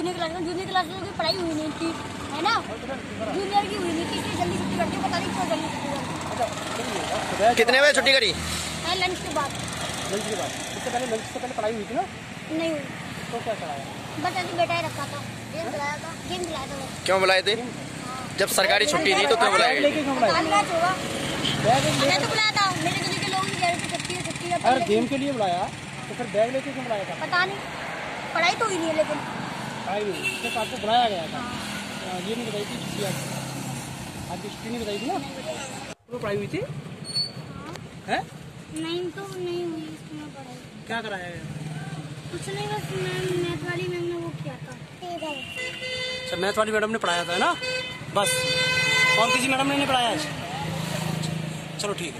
Junior class में junior class में पढ़ाई हुई नहीं थी है ना? जूनियर की हुई नहीं थी इसलिए जल्दी छुट्टी करती पता नहीं क्यों जल्दी अच्छा, कितने बजे छुट्टी करी? हाँ, मैं लंच के बाद। लंच के बाद। इससे पहले लंच से पहले पढ़ाई हुई थी ना? नहीं हुई। तो क्या कराया? बस ऐसे बैठा रखा था। गेम खिलाया था गेम खिलाया था क्यों बुलाए थे? जब सरकारी छुट्टी थी तो क्यों बुलाया? तो बुलाया था मेरे गली के लोग छुट्टी है छुट्टी है अगर गेम के लिए बुलाया तो फिर बैग लेके क्यों बुलाया था? पता नहीं पढ़ाई तो हुई नहीं है लेकिन पढ़ाई नहीं। सिर्फ़ आपको बुलाया गया था। हाँ, ये नहीं बताई थी आज आपकी छुट्टी नहीं बताई थी ना? तो पढ़ाई हुई थी? है। नहीं तो नहीं हुई इसमें पढ़ाई। क्या कराया गया? कुछ नहीं बस मैम मैथ वाली मैम ने वो किया था। अच्छा मैथ वाली मैडम ने पढ़ाया था ना? बस। और किसी मैडम ने नहीं पढ़ाया चलो ठीक है।